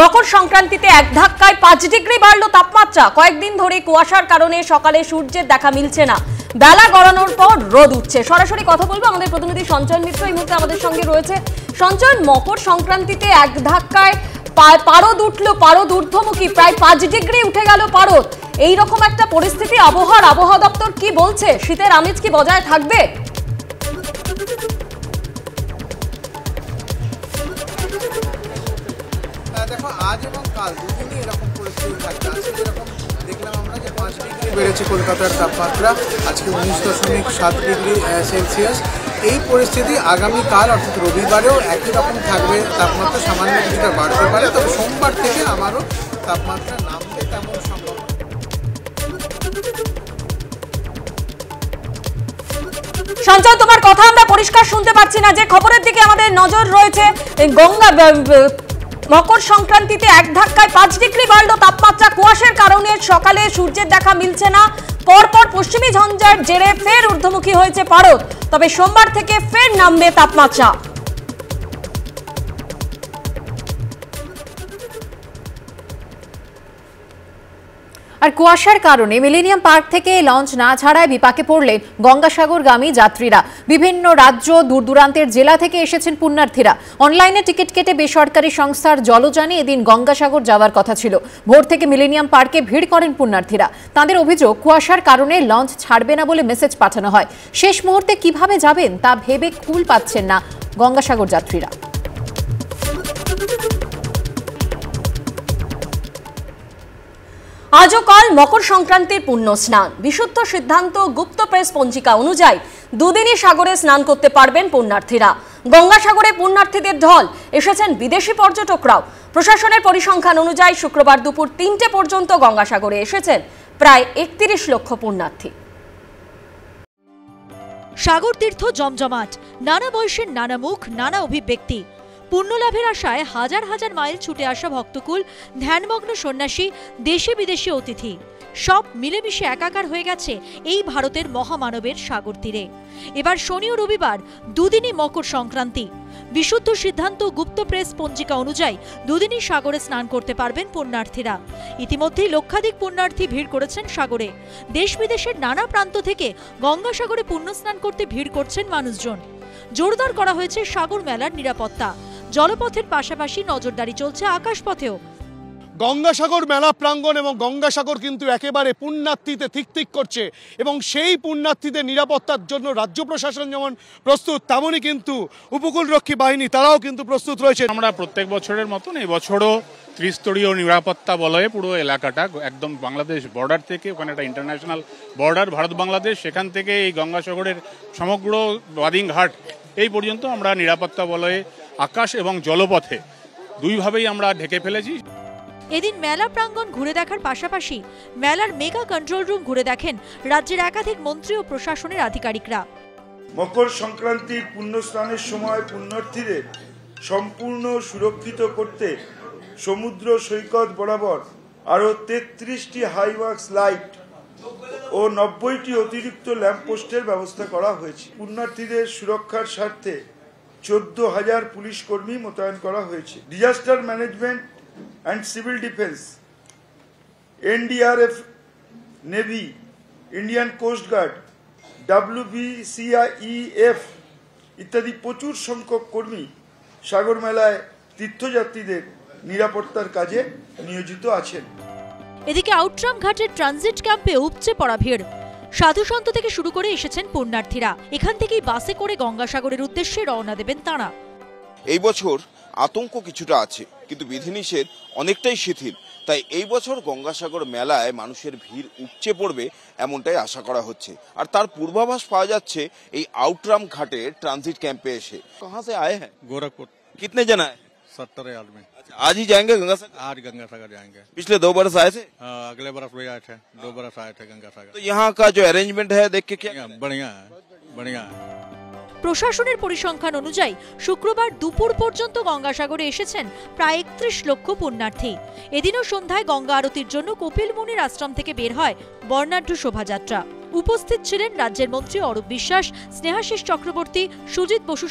মকর সংক্রান্তিতে এক ধাক্কায় পাঁচ ডিগ্রি বাড়লো তাপমাত্রা। কয়েকদিন ধরে কুয়াশার কারণে সকালে সূর্যের দেখা মিলছে না। বেলা গড়ানোর পর রোদ উঠছে। সরাসরি কথা বলব আমাদের প্রতিনিধি সঞ্চয়ন মিত্র এই মুহূর্তে আমাদের সঙ্গে রয়েছে। সঞ্চয়ন মকর সংক্রান্তিতে এক ধাক্কায় পারদ উঠল। পারদ ঊর্ধ্বমুখী, প্রায় পাঁচ ডিগ্রি উঠে গেল পারদ। এইরকম একটা পরিস্থিতি। আবহাওয়ার আবহাওয়া দপ্তর কি বলছে? শীতের আমেজ কি বজায় থাকবে? এবং কাল দুদিনই এরকম পরিস্থিতি থাকবে আজকে যেরকম দেখলাম আমরা যে পাঁচ ডিগ্রি বেড়েছে কলকাতার তাপমাত্রা, আজকে উনিশ দশমিক সাত ডিগ্রি সেলসিয়াস। এই পরিস্থিতি আগামীকাল, অর্থাৎ রবিবারেও একই রকম থাকবে তাপমাত্রা, সামান্য কিছুটা বাড়তে পারে। তবে সোমবার থেকে আবারও তাপমাত্রা নামবে তেমন সঞ্চয়, তোমার কথা আমরা পরিষ্কার শুনতে পাচ্ছি না। যে খবরের দিকে আমাদের নজর রয়েছে গঙ্গা মকর সংক্রান্তিতে এক ধাক্কায় পাঁচ ডিগ্রি বাড়লো তাপমাত্রা কুয়াশের কারণে। সকালে সূর্যের দেখা মিলছে না। পরপর পশ্চিমী ঝঞ্ঝার জেরে ফের ঊর্ধ্বমুখী হয়েছে পারদ। তবে সোমবার থেকে ফের নামবে তাপমাত্রা। আর কুয়াশার কারণে মিলেনিয়াম পার্ক থেকে লঞ্চ না ছাড়ায় বিপাকে পড়লেন গঙ্গাসাগরগামী যাত্রীরা। বিভিন্ন রাজ্য দূর দূরান্তের জেলা থেকে এসেছেন পুণ্যার্থীরা। অনলাইনে টিকিট কেটে বেসরকারি সংস্থার জলযানে এদিন গঙ্গাসাগর যাওয়ার কথা ছিল। ভোর থেকে মিলেনিয়াম পার্কে ভিড় করেন পুণ্যার্থীরা। তাদের অভিযোগ, কুয়াশার কারণে লঞ্চ ছাড়বে না বলে মেসেজ পাঠানো হয়। শেষ মুহূর্তে কীভাবে যাবেন তা ভেবে কুল পাচ্ছেন না গঙ্গাসাগর যাত্রীরা। আজও কাল মকর সংক্রান্তির পুণ্য স্নান। বিশুদ্ধ সিদ্ধান্ত গুপ্ত প্রেস পঞ্জিকা অনুযায়ী দুদিনই সাগরে স্নান করতে পারবেন পুণ্যার্থীরা। গঙ্গাসাগরে পুণ্যার্থীদের ঢল, এসেছেন বিদেশি পর্যটকরাও। প্রশাসনের পরিসংখ্যান অনুযায়ী শুক্রবার দুপুর তিনটে পর্যন্ত গঙ্গাসাগরে এসেছেন প্রায় একত্রিশ লক্ষ পুণ্যার্থী। সাগর তীর্থ জমজমাট, নানা বয়সের নানা মুখ, নানা অভিব্যক্তি। পুণ্যলাভের আশায় হাজার হাজার মাইল ছুটে আসা ভক্তকুল, ধ্যানমগ্ন সন্ন্যাসী, দেশে বিদেশি অতিথি। সব মিলেমিশে একাকার হয়ে গেছে এই ভারতের মহামানবের সাগর তীরে। এবার শনি ও রবিবার দুদিনই মকর সংক্রান্তি। বিশুদ্ধ সিদ্ধান্ত গুপ্ত প্রেস পঞ্জিকা অনুযায়ী দুদিনই সাগরে স্নান করতে পারবেন পুণ্যার্থীরা। ইতিমধ্যেই লক্ষাধিক পুণ্যার্থী ভিড় করেছেন সাগরে। দেশ বিদেশের নানা প্রান্ত থেকে গঙ্গাসাগরে পুণ্য স্নান করতে ভিড় করছেন মানুষজন। জোরদার করা হয়েছে সাগর মেলার নিরাপত্তা। জলপথের পাশাপাশি নজরদারি চলছে আকাশপথেও। গঙ্গাসাগর মেলা প্রাঙ্গণ এবং গঙ্গাসাগর কিন্তু একেবারে পুণ্যার্থীতে ঠিক ঠিক করছে এবং সেই পুণ্যার্থীদের নিরাপত্তার জন্য রাজ্য প্রশাসন যেমন প্রস্তুত তেমনই কিন্তু উপকূলরক্ষী বাহিনী তারাও কিন্তু প্রস্তুত রয়েছে। আমরা প্রত্যেক বছরের মতন এই বছরও ত্রিস্তরীয় নিরাপত্তা বলয়ে পুরো এলাকাটা একদম বাংলাদেশ বর্ডার থেকে ওখানে একটা ইন্টারন্যাশনাল বর্ডার ভারত বাংলাদেশ সেখান থেকে এই গঙ্গাসাগরের সমগ্র বাদিংঘাট এই পর্যন্ত আমরা নিরাপত্তা বলয়ে আকাশ এবং জলপথে দুইভাবেই আমরা ঢেকে ফেলেছি। এদিন মেলা প্রাঙ্গণ ঘুরে দেখার পাশাপাশি মেলার মেগা কন্ট্রোল রুম ঘুরে দেখেন রাজ্যের একাধিক মন্ত্রী ও প্রশাসনের আধিকারিকরা। মকর সংক্রান্তির পুণ্যস্নানের সময় পুণ্যার্থীদের সম্পূর্ণ সুরক্ষিত করতে সমুদ্র সৈকত বরাবর আরও তেত্রিশটি হাইওয়াক্স লাইট ও নব্বইটি অতিরিক্ত ল্যাম্পপোস্টের ব্যবস্থা করা হয়েছে। পুণ্যার্থীদের সুরক্ষার স্বার্থে চোদ্দ হাজার পুলিশ কর্মী মোতায়েন করা হয়েছে। Disaster management and civil defence NDRF navy Indian coast guard WBCIF ইত্যাদি প্রচুর সংখ্যক কর্মী সাগর মেলায় তীর্থযাত্রীদের নিরাপত্তার কাজে নিয়োজিত আছেন। এদিকে আউট্রাম ঘাটের ট্রানজিট ক্যাম্পে উপচে পড়া ভিড়। সাধু সন্ত থেকে শুরু করে এসেছেন পুণ্যার্থীরা। এখান থেকেই বাসে করে গঙ্গাসাগরের উদ্দেশ্যে রওনা দেবেন তাঁরা। এই বছর আতঙ্ক কিছুটা আছে কিন্তু বিধিনিষেধ অনেকটাই শিথিল। তাই এই বছর গঙ্গাসাগর মেলায় মানুষের ভিড় উপচে পড়বে এমনটাই আশা করা হচ্ছে। আর তার পূর্বাভাস পাওয়া যাচ্ছে এই আউটরাম ঘাটে ট্রানজিট ক্যাম্পে এসে। কাহা সে হ্যাঁ গোরখপুর। কিতনে জানায় सत्तर आदमी अच्छा, आज ही जाएंगे गंगा सागर आज गंगा सागर जाएंगे पिछले दो बरस आए थे हाँ, अगले बरस भी आए थे दो बरस आए थे गंगा सागर तो यहाँ का जो अरेंजमेंट है देख के क्या बढ़िया बढ़िया है बढ़िया है প্রশাসনের পরিসংখ্যান অনুযায়ী শুক্রবার দুপুর পর্যন্ত গঙ্গাসাগরে এসেছেন প্রায় একত্রিশ লক্ষ পুণ্যার্থী এদিনও সন্ধ্যায় গঙ্গা আরতির জন্য কপিল মুনির আশ্রম থেকে বের হয় বর্ণাঢ্য শোভাযাত্রা উপস্থিত ছিলেন রাজ্যের মন্ত্রী অরূপ বিশ্বাস স্নেহাশিস চক্রবর্তী সুজিত বসু সহ